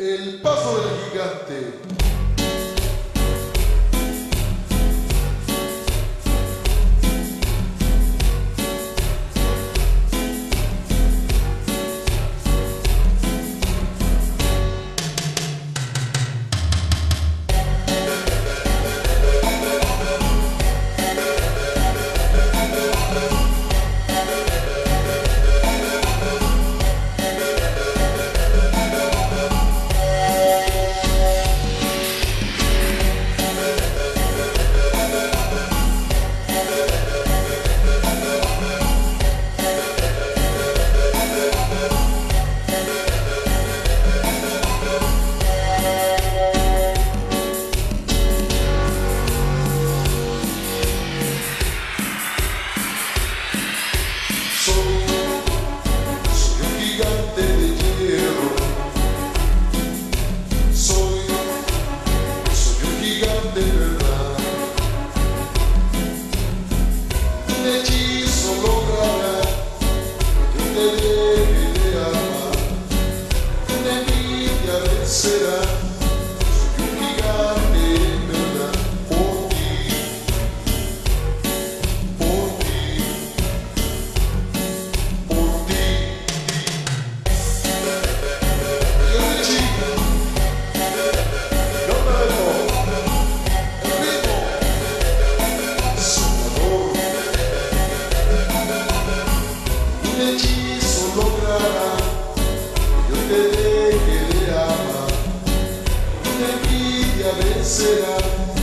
El paso del gigante. Será. será